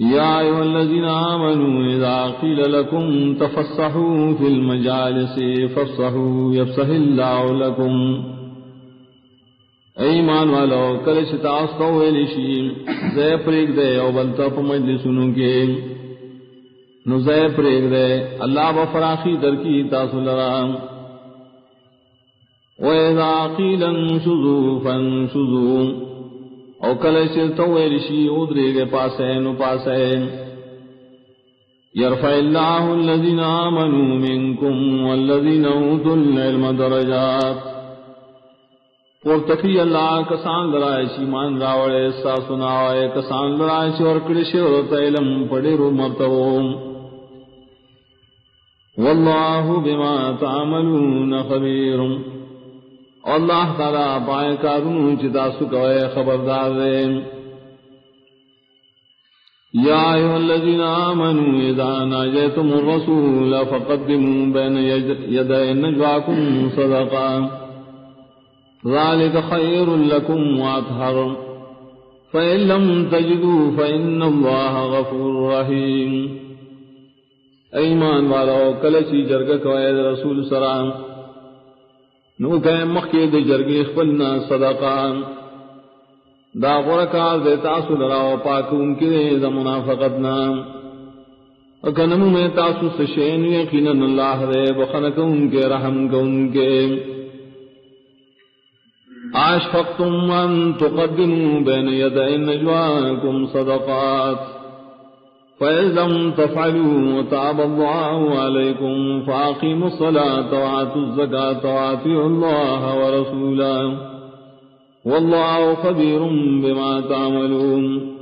يا أيها الذين آمنوا إذا قيل لكم تفصحوا في المجالس فافصحوا يفصح الله لكم. ایمان والو کل شتاس کو ویلشی زے پریک دے او بلتا پا مجلسونو کے نو زے پریک دے اللہ بفراخی در کی تاسو لرام وَإِذَا قِيلَ انشُزُوا فَانشُزُوا. او کل تو ویلشی ادرے گے پاسے نو پاسے یرفع اللہ الذین آمنوا منکم والذین اوتوا العلم درجات. اور پورتکی اللہ کسان لرائے شی مان راوڑے سا سناوے کسان لرائے شی اور کڑشی اور تیلم پڑی رو مرتبو واللہ بما تعملون خبیرم اللہ تعالیٰ پائے کارون چتا سکوئے خبردار دے یا ایوہ الذین آمنوا اذا ناجیتم الرسول فقدموا بین یدئی نجواکم صدقا ذالک خیر لکم واتحر فإن لم تجدوا فإن اللہ غفور رحیم ایمان والا کلچی جرگہ کوئے رسول سلام۔ نو کہ مخی دے جرگی خپلنا صدقان. دا غرکار دے تاسو لراو پاکو ان کے دا منافقتنا اکنمو میں تاسو سشین یقینا اللہ دے بخنک ان کے رحم کو ان کے. آشفقتم ان تقدموا بین یدین نجوانکم صدقات. فإذا تفعلوا وتعب الله عليكم فأقيموا الصلاة وآتوا الزكاة وآتوا الله ورسوله والله خبير بما تعملون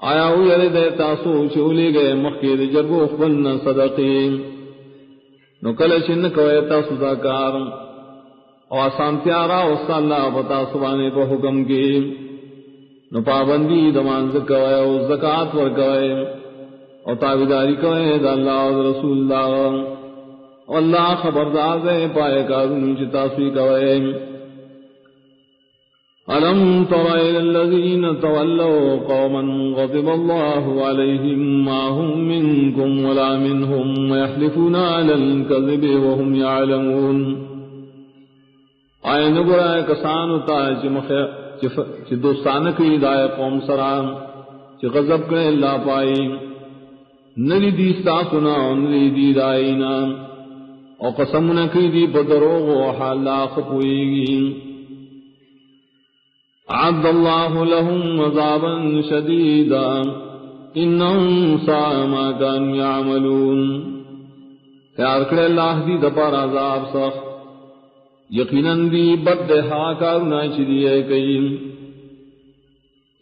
آیا او یری دے تاسو چولی گئے مخیر جرگو خبن صدقین نو کل کوئے تاسو دا کار او آسان تیارا اللہ بتا سبانے کو حکم کی نو پابندی دمان زکوئے او زکاة ورکوئے او تابداری کوئے دا اللہ و رسول اللہ او اللہ خبردار دے پائے کارون چتا سوی کوئے ألم تر إلى الذين تولوا قوما غضب الله عليهم ما هم منكم ولا منهم ويحلفون على الكذب وهم يعلمون آئے نگرائے کسان تا چی مخیر چی دوستان کی دائے قوم سرام چی غضب کرے اللہ پائی نلی دیستا سنا نلی دی دائینا او قسم نکی دی بدروغ و حالا خپوئی گی عد اللہ لهم عذابا شدیدا انہم سا ما کانو یعملون تیار کرے اللہ دی دپار عذاب سخت۔ یقیناً دی بد ہا کارنا چری ہے کئی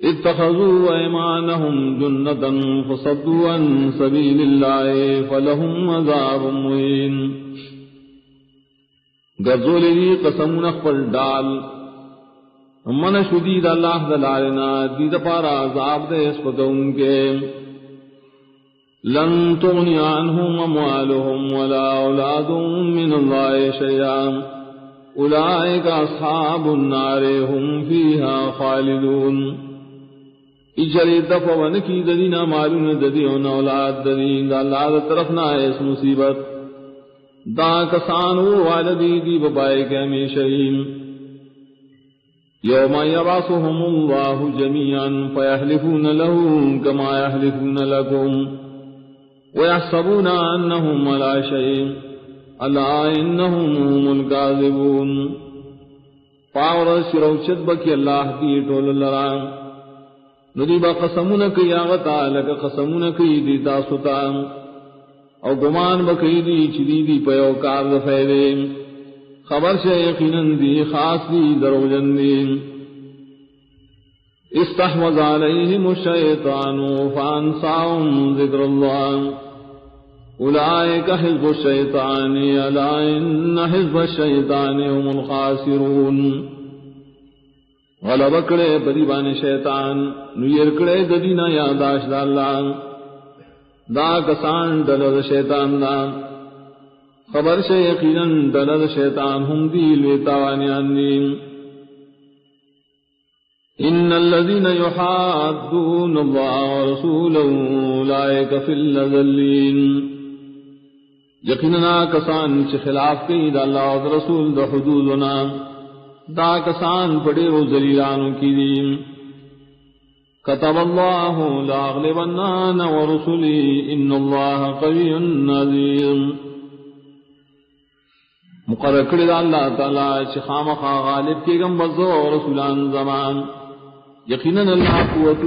اتخذوا ایمانهم جنتا فصدوا عن سبیل اللہ فلهم عذاب مہین۔ گزولی دی قسم نخفل ڈال۔ من شدید اللہ دلالنا دید پارا عذاب دے اسپتون کے۔ لن تغنی عنهم اموالهم ولا اولادهم من اللہ شیئا۔ اولئک اصحاب النار هم فيها خالدون۔ اجری دفع ونکی ددینا معلوم ددیون اولاد ددین دا اللہ دا طرفنا اس مصیبت۔ دا کسانو والدی دی ببائے کے ہمیشہیم یوم یبعثهم اللہ جميعا فیحلفون له كما يحلفون لكم ويحسبون انهم لا شيء اللہ انہم هم پاور شروچت بکی اللہ کی ٹول لرام ندی با قسمون کی آغتا، لکا قسمون کی دیتا ستا او گمان بکی دی چی دی پیو کار دفیدے خبر سے یقیناً دی، خاص دی درو جندی استحوذ علیہم الشیطان فانساهم ذکر اللہ. أولئك حزب الشيطان ألا إن حزب الشيطان هم الخاسرون. غلب کرے بدیبان شیطان، نویر کرے ددینا یاداش دا اللہ دا کسان دلد شیطان دا. خبر سے یقینا دلد شیطان ہم دی لیتاوانیان دین إن الذين يحادون الله ورسوله أولئك في الذلين یقینا کسان چ خلاف کی دا اللہ اور رسول دا حدودنا، دا کسان پڑے رو ذلیلانوں کی دین كتب الله لأغلبن ورسلي إن الله قوي عزيز مقرر کړی دا الله تعالی چې خامخا غالب کېږم بزو رسولان زمان۔ یقینا اللہ قوت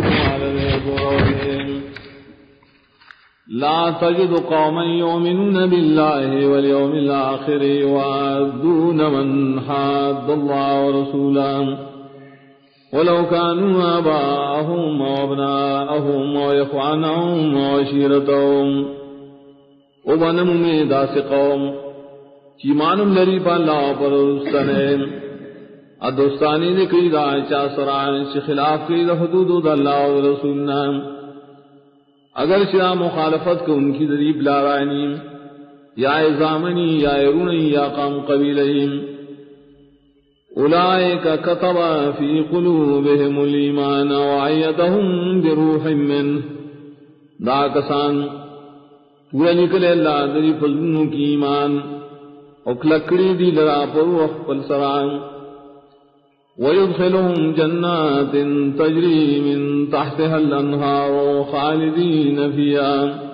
لا تجد قوما يؤمنون بالله واليوم الآخر وعدون من حاد الله ورسوله. ولو كانوا آباءهم وابناءهم وإخوانهم وعشيرتهم. وبنم من داس قوم. چیمان لری پا اللہ پر سنیم ادوستانی نے کئی دا چا سران سے خلاف کی دا حدود دا اللہ و رسولنا اگر شرا مخالفت کو ان کی ذریب لارانی یا ازامنی یا ارونی یا قام قبیلہم اولئک کتب فی قلوبہم الایمان وعیتہم بروح من دا کسان پورا نکلے اللہ دری فضلنوں کی ایمان اکلکڑی دی لرا پر وقت پل سران. ويدخلهم جنات تجري من تحتها الأنهار خالدين فيها.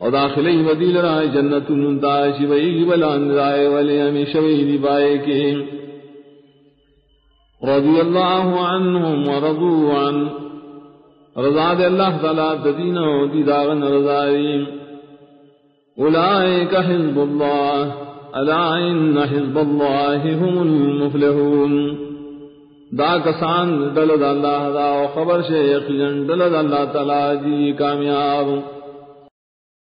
وداخلي وديل رائے جنت ننتاش ويجي بلان رائے وليم شويل بائك رضي الله عنهم ورضوا عن رضا دے اللہ تعالی تدین و دیداغن رضائیم أولئك حزب الله، ألا إن حزب الله هم المفلحون. دا کسان دلد اللہ دا خبر سے یقینا دل اللہ تعالی جی کامیاب.